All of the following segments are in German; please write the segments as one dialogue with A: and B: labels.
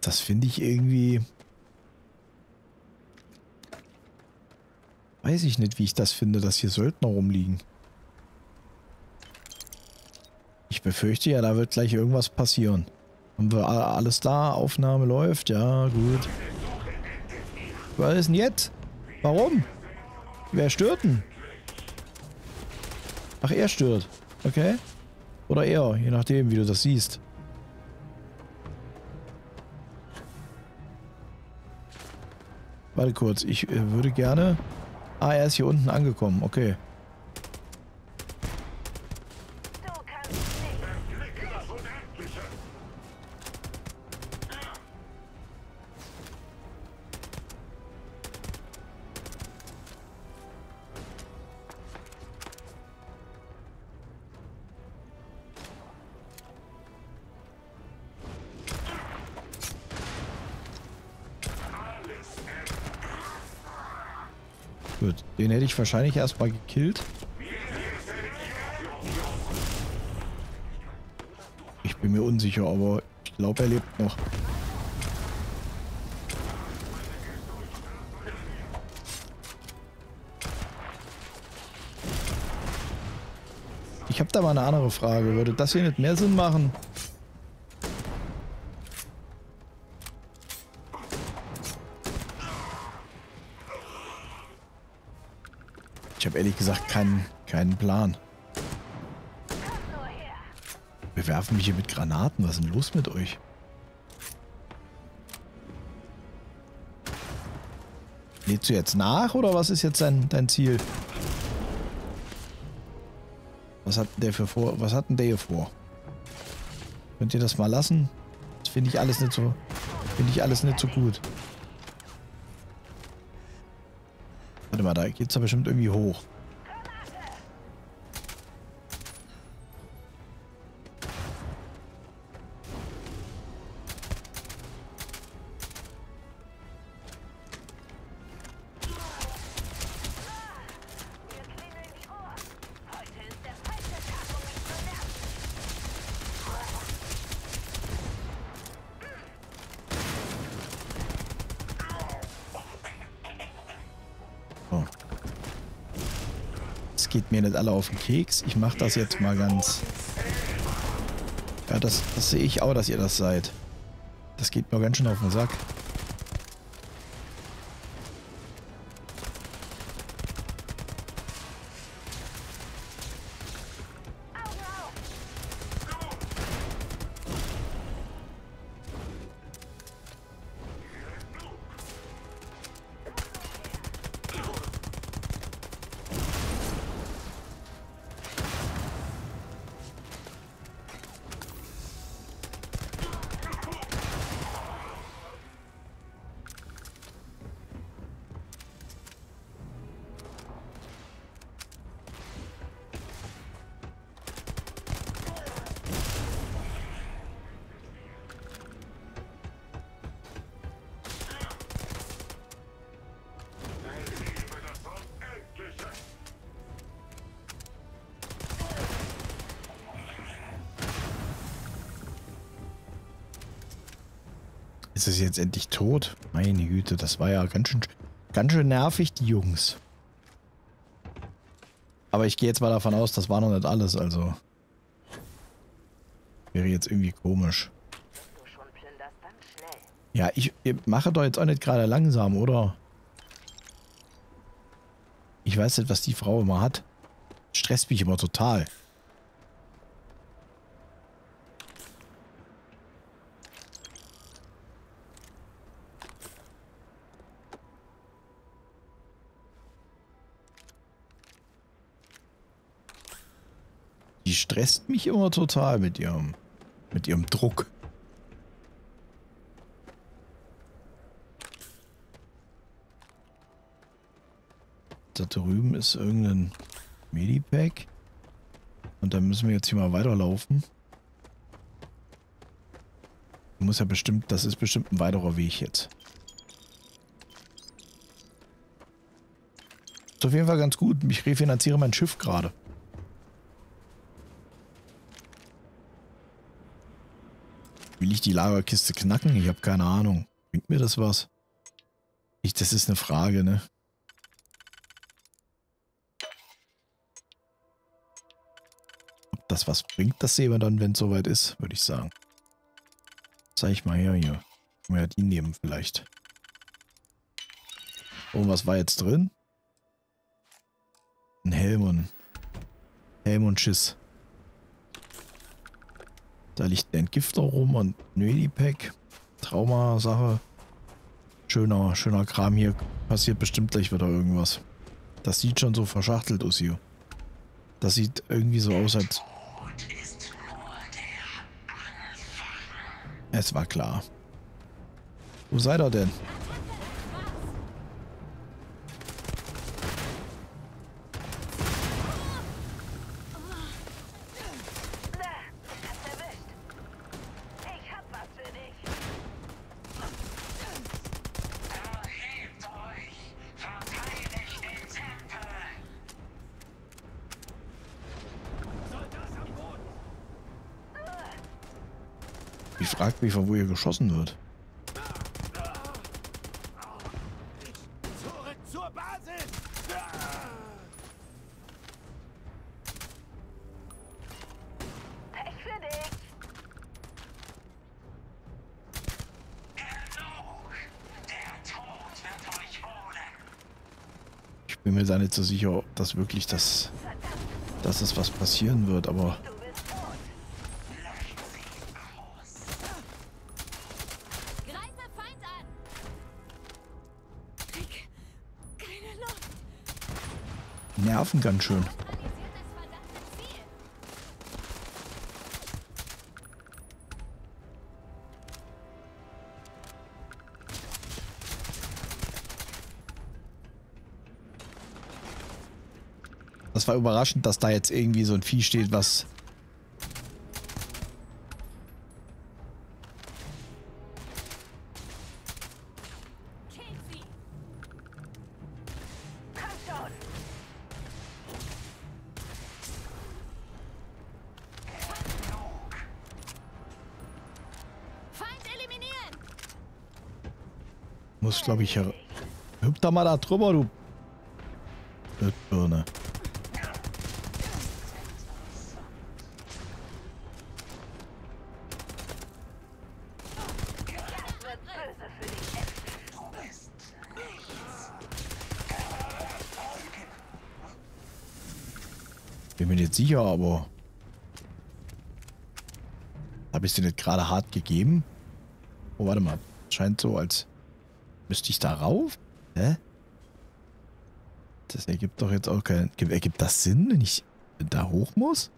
A: Das finde ich irgendwie... Weiß ich nicht, wie ich das finde, dass hier Söldner rumliegen. Ich befürchte ja, da wird gleich irgendwas passieren. Haben wir alles da? Aufnahme läuft? Ja, gut. Was ist denn jetzt? Warum? Wer stört denn? Ach, er stört. Okay. Oder er, je nachdem, wie du das siehst. Warte kurz, ich äh, würde gerne... Ah, er ist hier unten angekommen. Okay. Gut, den hätte ich wahrscheinlich erstmal gekillt. Ich bin mir unsicher, aber ich glaube, er lebt noch. Ich habe da mal eine andere Frage. Würde das hier nicht mehr Sinn machen? Ich habe ehrlich gesagt keinen, keinen Plan. Wir werfen mich hier mit Granaten. Was ist denn los mit euch? Lädst du jetzt nach oder was ist jetzt dein, dein Ziel? Was hat der für vor? Was hat denn der hier vor? Könnt ihr das mal lassen? Das finde ich alles nicht so. Finde ich alles nicht so gut. Mal, da geht's da bestimmt irgendwie hoch. Geht mir nicht alle auf den Keks. Ich mache das jetzt mal ganz... Ja, das, das sehe ich auch, dass ihr das seid. Das geht mir ganz schön auf den Sack. Ist es jetzt endlich tot? Meine Güte, das war ja ganz schön, ganz schön nervig, die Jungs. Aber ich gehe jetzt mal davon aus, das war noch nicht alles, also. Wäre jetzt irgendwie komisch. Ja, ich, mache doch jetzt auch nicht gerade langsam, oder? Ich weiß nicht, was die Frau immer hat. Stresst mich immer total. Stresst mich immer total mit ihrem, mit ihrem Druck. Da drüben ist irgendein Medipack. Und dann müssen wir jetzt hier mal weiterlaufen. Muss ja bestimmt, das ist bestimmt ein weiterer Weg jetzt. Ist auf jeden Fall ganz gut. Ich refinanziere mein Schiff gerade. Will ich die Lagerkiste knacken? Ich habe keine Ahnung. Bringt mir das was? Ich, das ist eine Frage, ne? Ob das was bringt, das sehen wir dann, wenn es soweit ist, würde ich sagen. Zeig ich mal her hier. Können wir ja die nehmen vielleicht. Oh, was war jetzt drin? Ein Helm und Helm und Schiss. Da liegt ein Entgifter rum und ein Medipack. Trauma-Sache. Schöner, schöner Kram hier. Passiert bestimmt gleich wieder irgendwas. Das sieht schon so verschachtelt aus hier. Das sieht irgendwie so aus, als... Es war klar. Wo seid ihr denn? Ich frage mich, von wo hier geschossen wird. Ich bin mir da nicht so sicher, ob das wirklich das, dass es was passieren wird, aber nerven ganz schön.
B: Das
A: war überraschend, dass da jetzt irgendwie so ein Vieh steht, was... Muss, glaube ich, her... Hüpf da mal da drüber, du... Birne. Bin mir nicht sicher, aber... Habe ich sie nicht gerade hart gegeben? Oh, warte mal. Scheint so, als müsste ich da rauf? Hä? Das ergibt doch jetzt auch keinen... Ergibt das Sinn, wenn ich da hoch muss?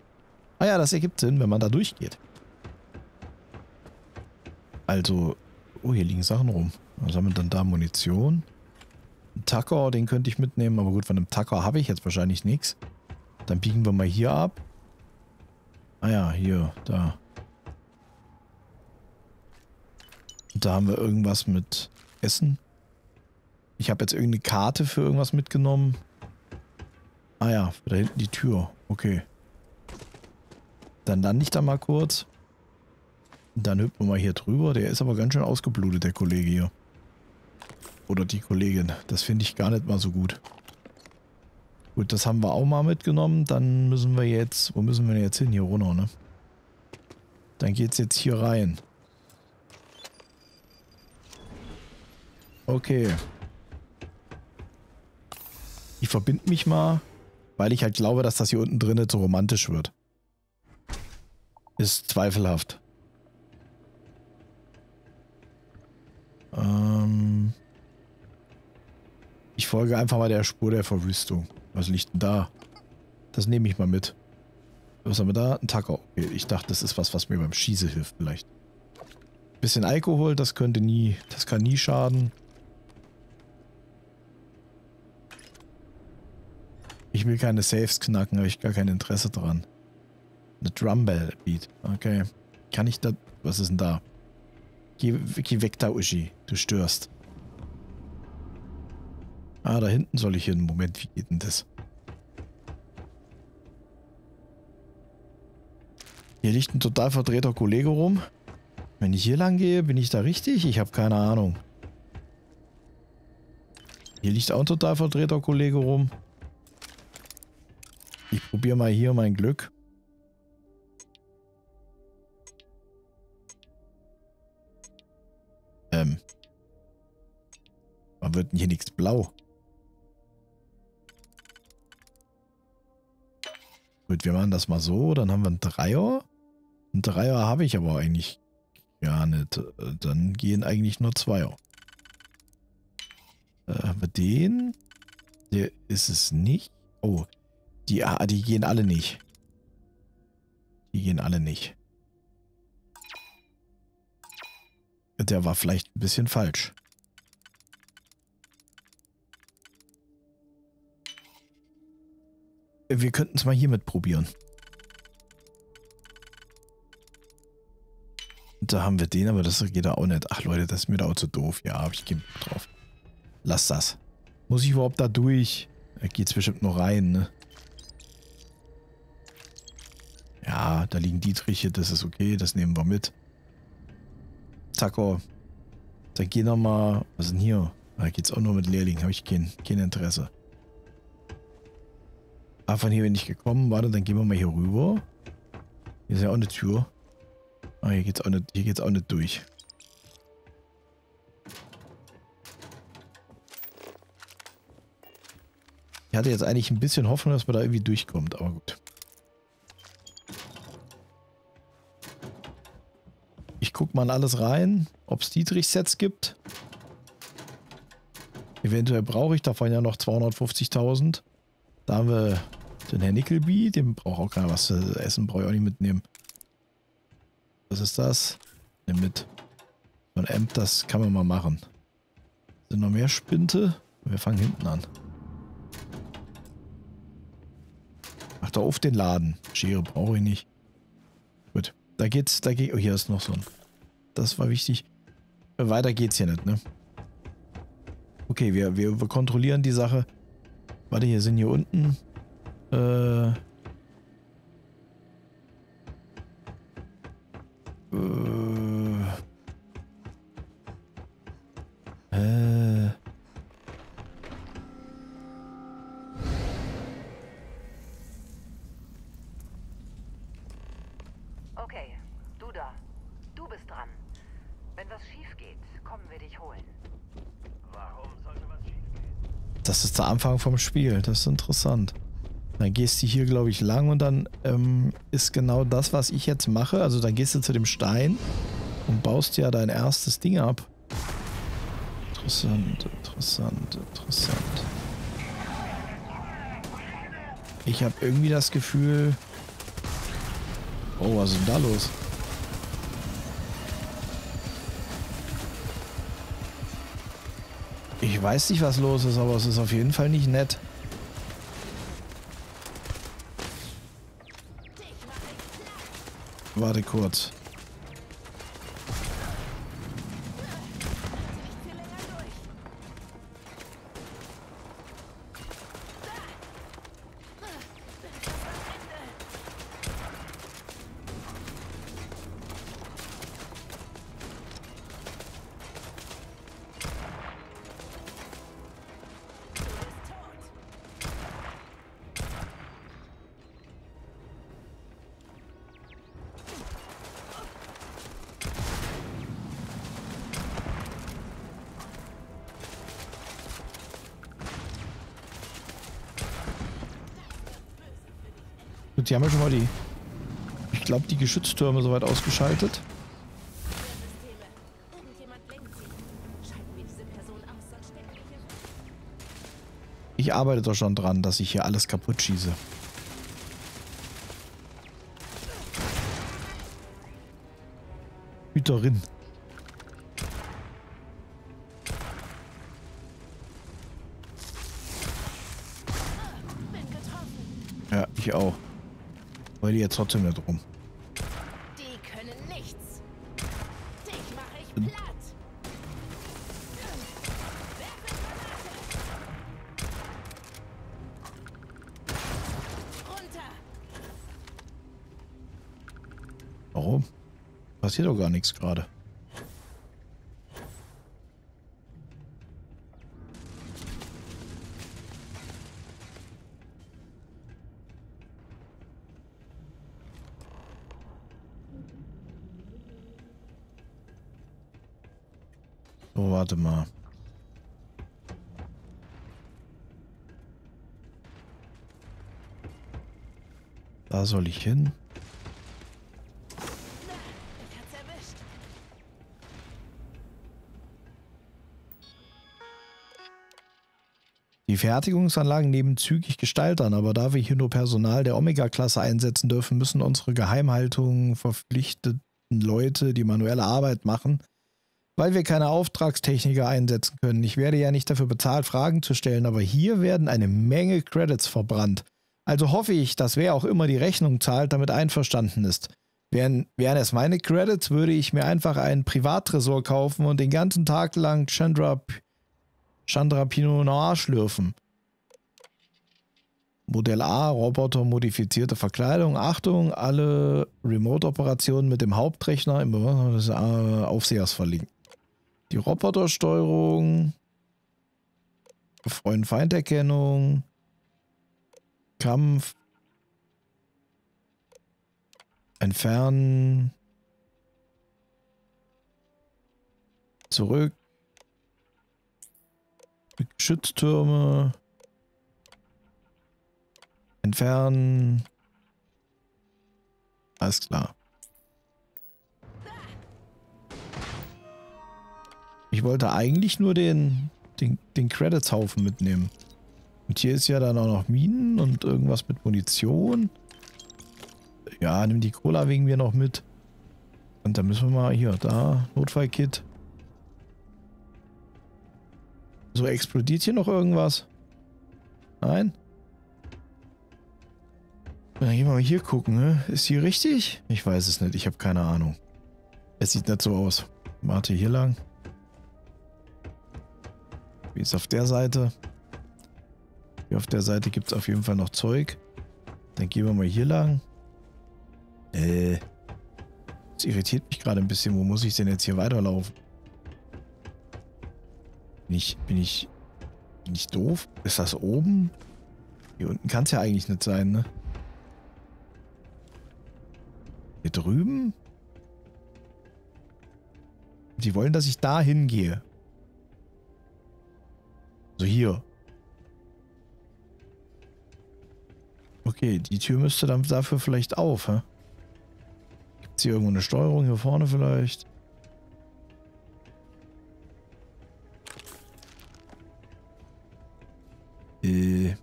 A: Ah ja, das ergibt Sinn, wenn man da durchgeht. Also... Oh, hier liegen Sachen rum. Was haben wir dann da? Munition? Ein Tacker, den könnte ich mitnehmen. Aber gut, von einem Tacker habe ich jetzt wahrscheinlich nichts. Dann biegen wir mal hier ab. Ah ja, hier, da. Da haben wir irgendwas mit Essen. Ich habe jetzt irgendeine Karte für irgendwas mitgenommen. Ah ja, da hinten die Tür. Okay. Dann lande ich da mal kurz. Und dann hüpfen wir mal hier drüber. Der ist aber ganz schön ausgeblutet, der Kollege hier. Oder die Kollegin. Das finde ich gar nicht mal so gut. Gut, das haben wir auch mal mitgenommen. Dann müssen wir jetzt... Wo müssen wir denn jetzt hin? Hier runter, ne? Dann geht's jetzt hier rein. Okay. Ich verbinde mich mal, weil ich halt glaube, dass das hier unten drin so romantisch wird. Ist zweifelhaft. Ähm... Ich folge einfach mal der Spur der Verwüstung. Was liegt denn da? Das nehme ich mal mit. Was haben wir da? Ein Tacker. Okay, ich dachte, das ist was, was mir beim Schieße hilft vielleicht. Bisschen Alkohol, das könnte nie, das kann nie schaden. Ich will keine Saves knacken, habe ich gar kein Interesse dran. Eine Drumbell Beat. Okay. Kann ich da... Was ist denn da? Geh, geh weg da, Uschi. Du störst. Ah, da hinten soll ich hin. Moment, wie geht denn das? Hier liegt ein total verdrehter Kollege rum. Wenn ich hier lang gehe, bin ich da richtig? Ich habe keine Ahnung. Hier liegt auch ein total verdrehter Kollege rum. Ich probiere mal hier mein Glück. Ähm. Warum wird hier nichts blau? Gut, wir machen das mal so. Dann haben wir einen Dreier. Einen Dreier habe ich aber eigentlich gar nicht. Dann gehen eigentlich nur Zweier. Äh, haben wir den? Der ist es nicht. Oh, die, ah, die gehen alle nicht. Die gehen alle nicht. Der war vielleicht ein bisschen falsch. Wir könnten es mal hiermit probieren. Da haben wir den, aber das geht da auch nicht. Ach Leute, das ist mir da auch zu doof. Ja, ich Bock drauf. Lass das. Muss ich überhaupt da durch? Da geht's bestimmt noch rein, ne? Ja, da liegen Dietriche, das ist okay, das nehmen wir mit. Taco. Dann geh noch mal. Was ist denn hier? Da geht's auch nur mit Lehrlingen, habe ich kein, kein Interesse. Ah, von hier bin ich gekommen. Warte, dann gehen wir mal hier rüber. Hier ist ja auch eine Tür. Ah, hier geht's auch nicht, hier geht's auch nicht durch. Ich hatte jetzt eigentlich ein bisschen Hoffnung, dass man da irgendwie durchkommt, aber gut. Ich guck mal in alles rein, ob es Dietrich-Sets gibt. Eventuell brauche ich davon ja noch 250.000. Da haben wir den Herr Nickelby, dem braucht auch keiner was zu essen, brauche ich auch nicht mitnehmen. Was ist das? Nimm mit. Ein Amp, das kann man mal machen. Sind noch mehr Spinte? Wir fangen hinten an. Mach doch auf den Laden. Schere brauche ich nicht. Gut. Da geht's, da geht. Oh, hier ist noch so ein. Das war wichtig. Weiter geht's hier nicht, ne? Okay, wir, wir, kontrollieren die Sache. Warte, hier sind hier unten. Äh. Äh.
C: Geht, kommen wir dich holen.
D: Warum sollte was schiefgehen?
A: Das ist der Anfang vom Spiel. Das ist interessant. Dann gehst du hier, glaube ich, lang und dann ähm, ist genau das, was ich jetzt mache. Also dann gehst du zu dem Stein und baust ja dein erstes Ding ab. Interessant, interessant, interessant. Ich habe irgendwie das Gefühl... Oh, was ist denn da los? Ich weiß nicht, was los ist, aber es ist auf jeden Fall nicht nett. Warte kurz. Gut, die haben ja schon mal die, ich glaube, die Geschütztürme soweit ausgeschaltet.
B: Sie.
A: Ich arbeite doch schon dran, dass ich hier alles kaputt schieße. Hüterin. Weil die jetzt trotzdem nicht rum.
B: Die können nichts. Dich mache ich platt. Runter.
A: Warum? Passiert doch gar nichts gerade. Soll ich hin. Die Fertigungsanlagen nehmen zügig Gestalt an, aber da wir hier nur Personal der Omega-Klasse einsetzen dürfen, müssen unsere Geheimhaltung verpflichteten Leute die manuelle Arbeit machen, weil wir keine Auftragstechniker einsetzen können. Ich werde ja nicht dafür bezahlt, Fragen zu stellen, aber hier werden eine Menge Credits verbrannt. Also hoffe ich, dass wer auch immer die Rechnung zahlt, damit einverstanden ist. Wären, wären es meine Credits, würde ich mir einfach einen Privattresor kaufen und den ganzen Tag lang Chandra, Chandra Pinot Noir schlürfen. Modell A, Roboter, modifizierte Verkleidung. Achtung, alle Remote-Operationen mit dem Hauptrechner im Bereich des äh, Aufsehers verlinken. Die Robotersteuerung, Freund-Feinderkennung, Kampf, entfernen, zurück, Geschütztürme, entfernen, alles klar. Ich wollte eigentlich nur den, den, den Credits-Haufen mitnehmen. Und hier ist ja dann auch noch Minen und irgendwas mit Munition. Ja, nimm die Cola wegen mir noch mit. Und dann müssen wir mal hier, da, Notfallkit. So, explodiert hier noch irgendwas? Nein? Dann gehen wir mal hier gucken, ne? Ist hier richtig? Ich weiß es nicht, ich habe keine Ahnung. Es sieht nicht so aus. Warte, hier lang. Wie ist auf der Seite? Hier auf der Seite gibt es auf jeden Fall noch Zeug. Dann gehen wir mal hier lang. Äh. Das irritiert mich gerade ein bisschen. Wo muss ich denn jetzt hier weiterlaufen? Bin ich, bin ich, bin ich doof? Ist das oben? Hier unten kann es ja eigentlich nicht sein, ne? Hier drüben? Die wollen, dass ich da hingehe. Also hier. Okay, die Tür müsste dann dafür vielleicht auf, hä? Gibt es hier irgendwo eine Steuerung? Hier vorne vielleicht? Äh.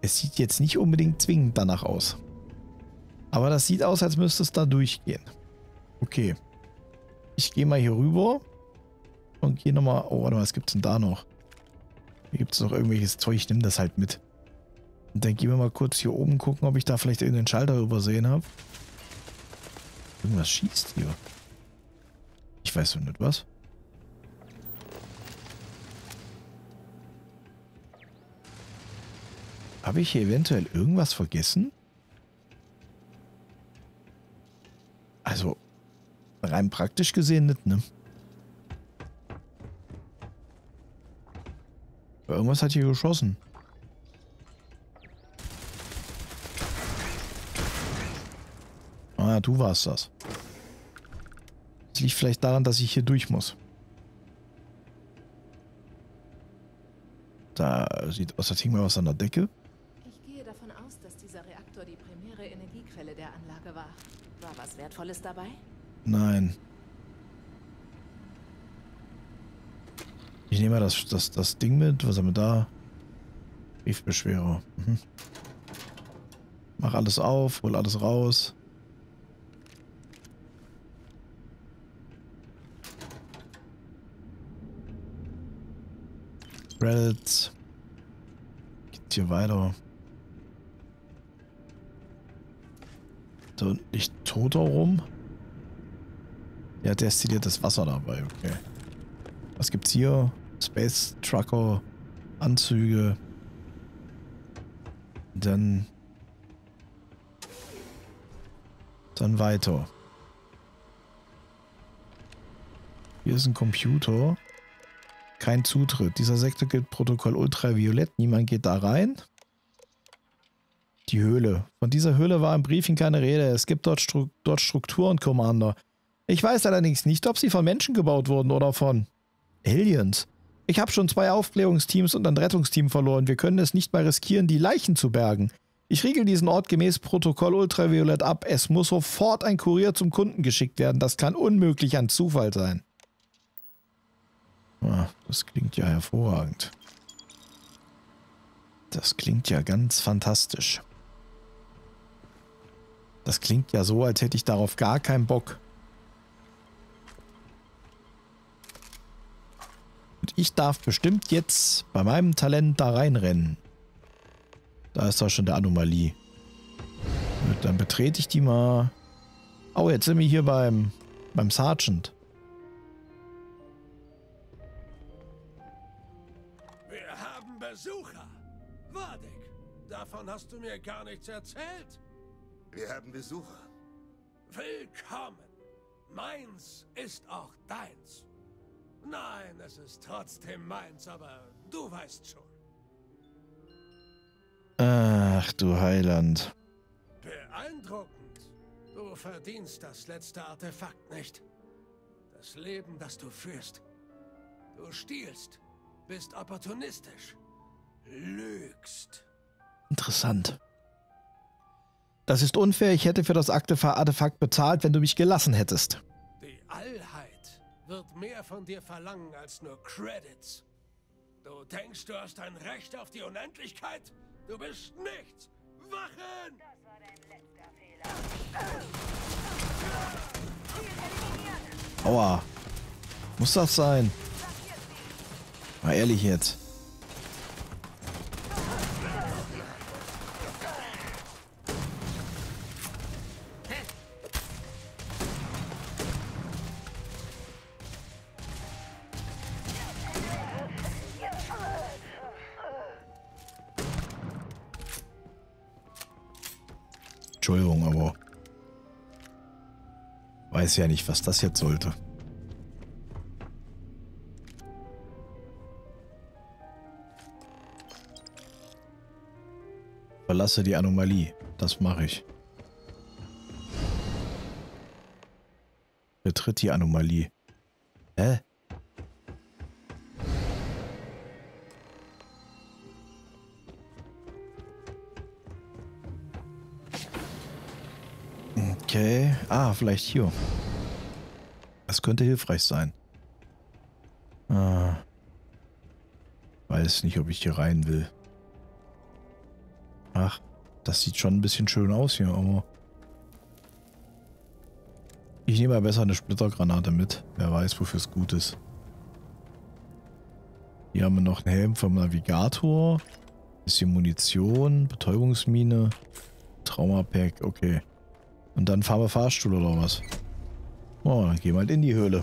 A: Es sieht jetzt nicht unbedingt zwingend danach aus. Aber das sieht aus, als müsste es da durchgehen. Okay. Ich gehe mal hier rüber. Und gehe nochmal... Oh, warte mal, was gibt's denn da noch? Hier gibt es noch irgendwelches Zeug. Ich nehme das halt mit. Dann gehen wir mal kurz hier oben gucken, ob ich da vielleicht irgendeinen Schalter übersehen habe. Irgendwas schießt hier. Ich weiß noch nicht was. Habe ich hier eventuell irgendwas vergessen? Also, rein praktisch gesehen nicht, ne? Aber irgendwas hat hier geschossen. Du warst das. Das liegt vielleicht daran, dass ich hier durch muss. Da sieht aus, als hing mal was an der Decke.
B: Ich gehe davon aus, dass dieser Reaktor die primäre Energiequelle der Anlage war. War was Wertvolles dabei?
A: Nein. Ich nehme mal das, das, das Ding mit. Was haben wir da? Briefbeschwerer. Mhm. Mach alles auf, hol alles raus. Credits. Geht's hier weiter. Da nicht toter rum. Ja, destilliertes Wasser dabei, okay. Was gibt's hier? Space Trucker, Anzüge. Dann. Dann weiter. Hier ist ein Computer. Kein Zutritt. Dieser Sektor gilt Protokoll Ultraviolett. Niemand geht da rein. Die Höhle. Von dieser Höhle war im Briefing keine Rede. Es gibt dort, Stru dort Strukturen, Commander. Ich weiß allerdings nicht, ob sie von Menschen gebaut wurden oder von Aliens. Ich habe schon zwei Aufklärungsteams und ein Rettungsteam verloren. Wir können es nicht mal riskieren, die Leichen zu bergen. Ich riegel diesen Ort gemäß Protokoll Ultraviolett ab. Es muss sofort ein Kurier zum Kunden geschickt werden. Das kann unmöglich ein Zufall sein. Ah, das klingt ja hervorragend. Das klingt ja ganz fantastisch. Das klingt ja so, als hätte ich darauf gar keinen Bock. Und ich darf bestimmt jetzt bei meinem Talent da reinrennen. Da ist doch schon der Anomalie. Gut, dann betrete ich die mal. Oh, jetzt sind wir hier beim, beim Sergeant.
E: Davon hast du mir gar nichts erzählt.
F: Wir haben Besucher.
E: Willkommen. Meins ist auch deins. Nein, es ist trotzdem meins, aber du weißt schon.
A: Ach du Heiland.
E: Beeindruckend. Du verdienst das letzte Artefakt nicht. Das Leben, das du führst. Du stiehlst, bist opportunistisch, lügst.
A: Interessant. Das ist unfair. Ich hätte für das Artefakt bezahlt, wenn du mich gelassen hättest.
E: Die Allheit wird mehr von dir verlangen als nur Credits. Du denkst, du hast ein Recht auf die Unendlichkeit? Du bist nichts. Wachen!
A: Aua. Muss das sein? Mal ehrlich jetzt. Weiß ja nicht, was das jetzt sollte. Verlasse die Anomalie. Das mache ich. Betritt die Anomalie. Ah, vielleicht hier. Das könnte hilfreich sein. Ah. Weiß nicht, ob ich hier rein will. Ach, das sieht schon ein bisschen schön aus hier, aber... Ich nehme mal besser eine Splittergranate mit. Wer weiß, wofür es gut ist. Hier haben wir noch einen Helm vom Navigator. Bisschen Munition, Betäubungsmine, Traumapack, okay. Und dann fahren wir Fahrstuhl oder was? Oh, dann gehen wir halt in die Höhle.